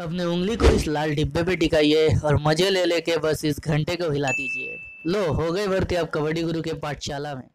अपने उंगली को इस लाल डिब्बे पे टिकाइए और मज़े ले लेके बस इस घंटे को हिला दीजिए। लो, हो गई भर्ती आप कबड्डी गुरु के पाठशाला में।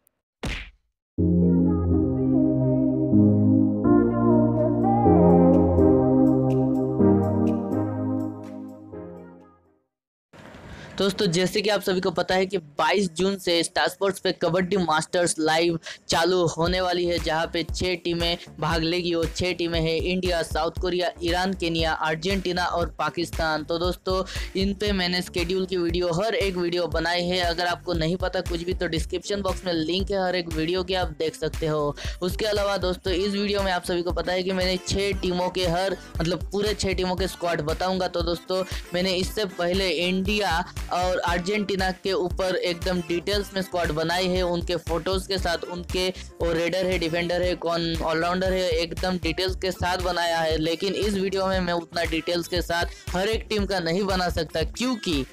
दोस्तों, जैसे कि आप सभी को पता है कि 22 जून से स्टार स्पोर्ट्स पे कबड्डी मास्टर्स लाइव चालू होने वाली है, जहाँ पे छह टीमें भाग लेगी और छह टीमें हैं India, South Korea, Iran, Kenya, Argentina और पाकिस्तान। तो दोस्तों, इन पे मैंने स्केड्यूल की वीडियो, हर एक वीडियो बनाई है। अगर आपको नहीं पता कुछ भी तो डिस्क्रिप्शन बॉक्स में लिंक है, हर एक वीडियो की आप देख सकते हो। उसके अलावा दोस्तों, इस वीडियो में आप सभी को पता है कि मैंने छः टीमों के हर मतलब पूरे छः टीमों के स्क्वाड बताऊँगा। तो दोस्तों, मैंने इससे पहले इंडिया और अर्जेंटीना के ऊपर एकदम डिटेल्स में स्क्वाड बनाई है। उनके फ़ोटोज़ के साथ उनके वो रेडर है डिफेंडर है, कौन ऑलराउंडर है, एकदम डिटेल्स के साथ बनाया है। लेकिन इस वीडियो में मैं उतना डिटेल्स के साथ हर एक टीम का नहीं बना सकता, क्योंकि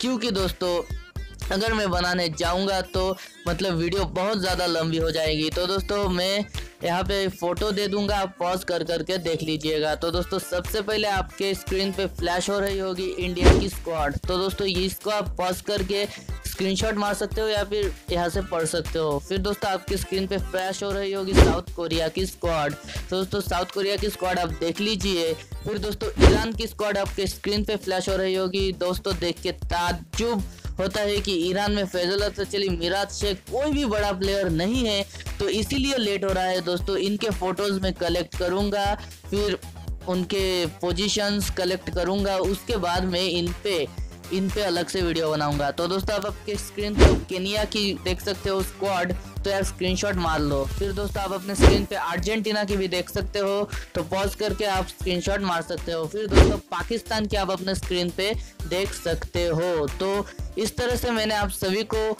क्योंकि दोस्तों अगर मैं बनाने जाऊँगा तो मतलब वीडियो बहुत ज़्यादा लंबी हो जाएगी। तो दोस्तों, मैं यहाँ पे फ़ोटो दे दूँगा, आप पॉज कर करके देख लीजिएगा। तो दोस्तों, सबसे पहले आपके स्क्रीन पे फ्लैश हो रही होगी इंडिया की स्क्वाड तो दोस्तों इसको आप पॉज करके स्क्रीनशॉट मार सकते हो या फिर यहाँ से पढ़ सकते हो। फिर दोस्तों, आपकी स्क्रीन पे फ्लैश हो रही होगी साउथ कोरिया की स्क्वाड तो दोस्तों साउथ कोरिया की स्क्वाड आप देख लीजिए। फिर दोस्तों ईरान की स्क्वाड आपके स्क्रीन पे फ्लैश हो रही होगी। दोस्तों, देख के ताजुब होता है कि ईरान में फैजल चली। मिराज शेख कोई भी बड़ा प्लेयर नहीं है। तो इसीलिए लेट हो रहा है दोस्तों। इनके फ़ोटोज़ में कलेक्ट करूँगा। फिर उनके पोजीशंस कलेक्ट करूँगा। उसके बाद में इन पे इन पे अलग से वीडियो बनाऊँगा। तो दोस्तों, आप आपके स्क्रीन पे केनिया की देख सकते हो स्क्वाड तो यार स्क्रीनशॉट मार लो। फिर दोस्तों, आप अपने स्क्रीन पे अर्जेंटीना की भी देख सकते हो। तो पॉज करके आप स्क्रीनशॉट मार सकते हो। फिर दोस्तों, पाकिस्तान की आप अपने स्क्रीन पे देख सकते हो। तो इस तरह से मैंने आप सभी को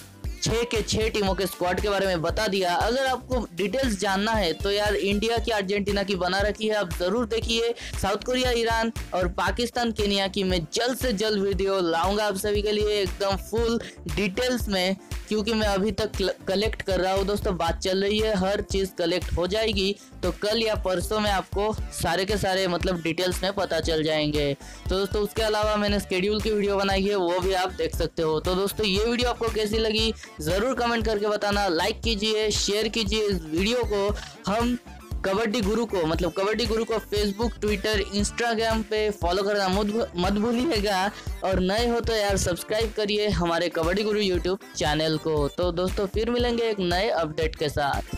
छः के छः टीमों के स्क्वाड के बारे में बता दिया। अगर आपको डिटेल्स जानना है तो यार इंडिया की अर्जेंटीना की बना रखी है, आप ज़रूर देखिए। साउथ कोरिया ईरान और पाकिस्तान केनिया की मैं जल्द से जल्द वीडियो लाऊँगा आप सभी के लिए एकदम फुल डिटेल्स में, क्योंकि मैं अभी तक कलेक्ट कर रहा हूँ दोस्तों, बात चल रही है, हर चीज़ कलेक्ट हो जाएगी। तो कल या परसों में आपको सारे के सारे मतलब डिटेल्स में पता चल जाएँगे। तो दोस्तों, उसके अलावा मैंने स्केड्यूल की वीडियो बनाई है, वो भी आप देख सकते हो। तो दोस्तों, ये वीडियो आपको कैसी लगी? ज़रूर कमेंट करके बताना लाइक कीजिए शेयर कीजिए इस वीडियो को। हम कबड्डी गुरु को मतलब कबड्डी गुरु को फेसबुक ट्विटर इंस्टाग्राम पे फॉलो करना मत भूलिएगा। और नए हो तो यार सब्सक्राइब करिए हमारे कबड्डी गुरु यूट्यूब चैनल को। तो दोस्तों, फिर मिलेंगे एक नए अपडेट के साथ।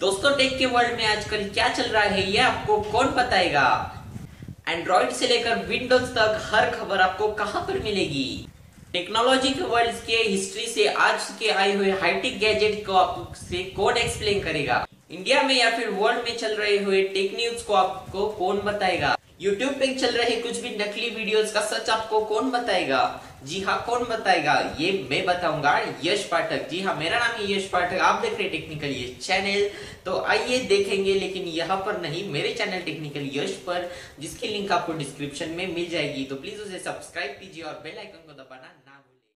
दोस्तों टेक के वर्ल्ड में आजकल क्या चल रहा है, ये आपको कौन बताएगा? एंड्रॉइड से लेकर विंडोज़ तक हर खबर आपको कहाँ पर मिलेगी? टेक्नोलॉजी के वर्ल्ड के हिस्ट्री से आज के आए हुए हाईटेक गैजेट को आप से कौन एक्सप्लेन करेगा। इंडिया में या फिर वर्ल्ड में चल रहे हुए टेक न्यूज़ को आपको कौन बताएगा? यूट्यूब पे चल रहे कुछ भी नकली वीडियोस का सच आपको कौन बताएगा? जी हाँ कौन बताएगा? ये मैं बताऊँगा। यश पाठक। जी हाँ मेरा नाम है यश पाठक। आप देख रहे टेक्निकल ये चैनल तो आइए देखेंगे, लेकिन यहाँ पर नहीं, मेरे चैनल टेक्निकल यश पर, जिसकी लिंक आपको डिस्क्रिप्शन में मिल जाएगी। तो प्लीज़ उसे सब्सक्राइब कीजिए और बेल आइकन को दबाना